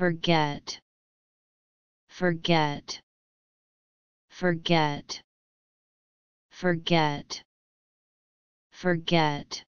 forget, forget, forget, forget, forget.